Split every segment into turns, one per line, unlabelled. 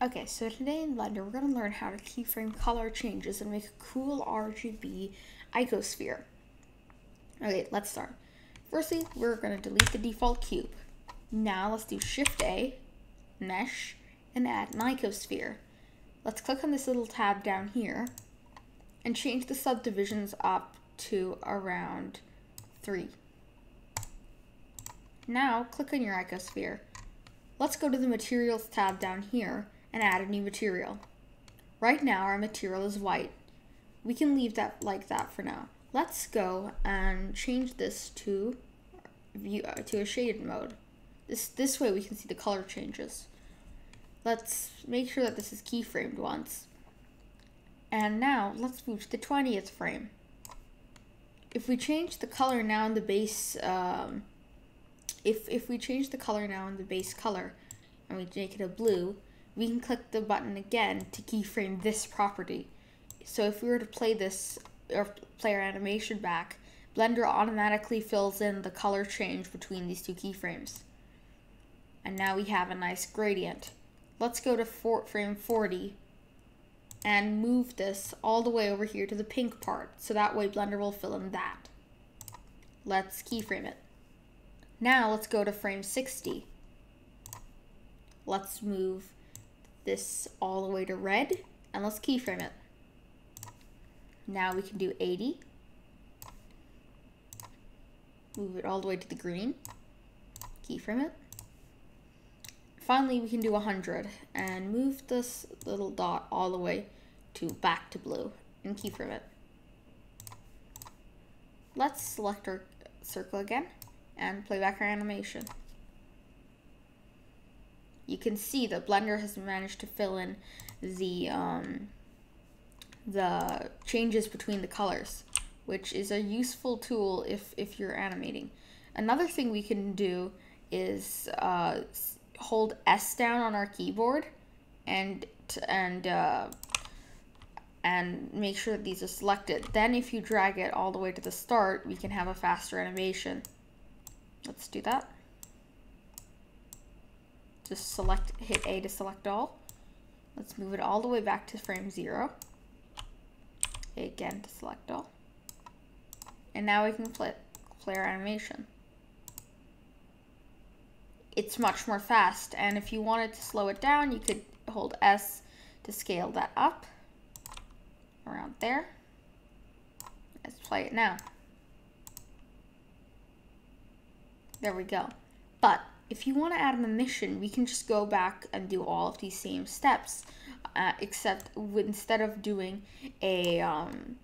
Okay, so today in Blender, we're going to learn how to keyframe color changes and make a cool RGB icosphere. Okay, let's start. Firstly, we're going to delete the default cube. Now let's do Shift A, Mesh, and add an icosphere. Let's click on this little tab down here and change the subdivisions up to around 3. Now, click on your icosphere. Let's go to the Materials tab down here and add a new material. Right now our material is white. We can leave that like that for now. Let's go and change this to view uh, to a shaded mode. This this way we can see the color changes. Let's make sure that this is keyframed once. And now let's move to the 20th frame. If we change the color now in the base, um, if, if we change the color now in the base color and we make it a blue, we can click the button again to keyframe this property. So if we were to play this or play our animation back, Blender automatically fills in the color change between these two keyframes. And now we have a nice gradient. Let's go to frame 40 and move this all the way over here to the pink part. So that way Blender will fill in that. Let's keyframe it. Now let's go to frame 60. Let's move this all the way to red and let's keyframe it. Now we can do 80. Move it all the way to the green. Keyframe it. Finally, we can do 100 and move this little dot all the way to back to blue and keyframe it. Let's select our circle again and play back our animation you can see the Blender has managed to fill in the um, the changes between the colors, which is a useful tool if, if you're animating. Another thing we can do is uh, hold S down on our keyboard and and uh, and make sure that these are selected. Then if you drag it all the way to the start, we can have a faster animation. Let's do that just select, hit A to select all. Let's move it all the way back to frame zero. Again to select all. And now we can play, play our animation. It's much more fast, and if you wanted to slow it down, you could hold S to scale that up around there. Let's play it now. There we go. But if you want to add an emission, we can just go back and do all of these same steps, uh, except instead of doing a um,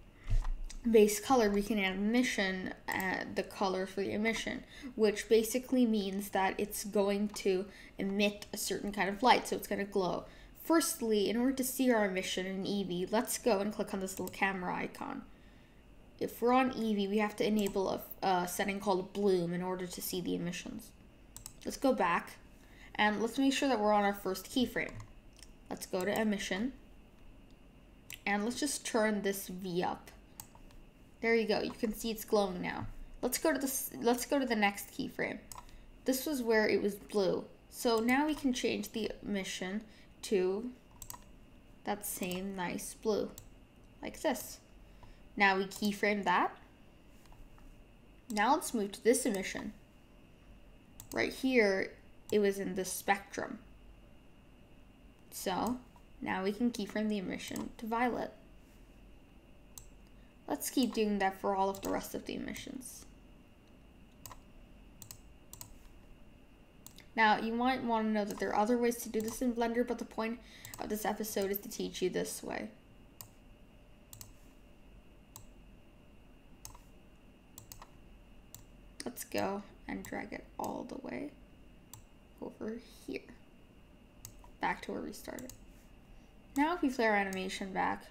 base color, we can add emission, uh, the color for the emission, which basically means that it's going to emit a certain kind of light, so it's going to glow. Firstly, in order to see our emission in Eevee, let's go and click on this little camera icon. If we're on Eevee, we have to enable a, a setting called bloom in order to see the emissions. Let's go back and let's make sure that we're on our first keyframe. Let's go to emission and let's just turn this V up. There you go. You can see it's glowing now. Let's go to this. Let's go to the next keyframe. This was where it was blue. So now we can change the emission to that same nice blue, like this. Now we keyframe that. Now let's move to this emission right here, it was in the spectrum. So now we can keyframe the emission to violet. Let's keep doing that for all of the rest of the emissions. Now, you might want to know that there are other ways to do this in Blender, but the point of this episode is to teach you this way. Let's go and drag it all the way over here. Back to where we started. Now if we play our animation back,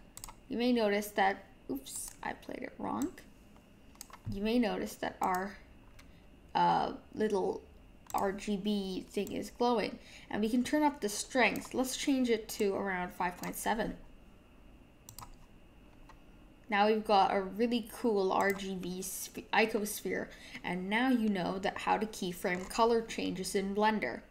you may notice that, oops, I played it wrong. You may notice that our uh, little RGB thing is glowing. And we can turn up the strength. Let's change it to around 5.7. Now we've got a really cool RGB icosphere, and now you know that how to keyframe color changes in Blender.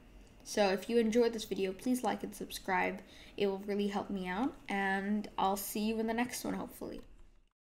So if you enjoyed this video, please like and subscribe. It will really help me out, and I'll see you in the next one, hopefully.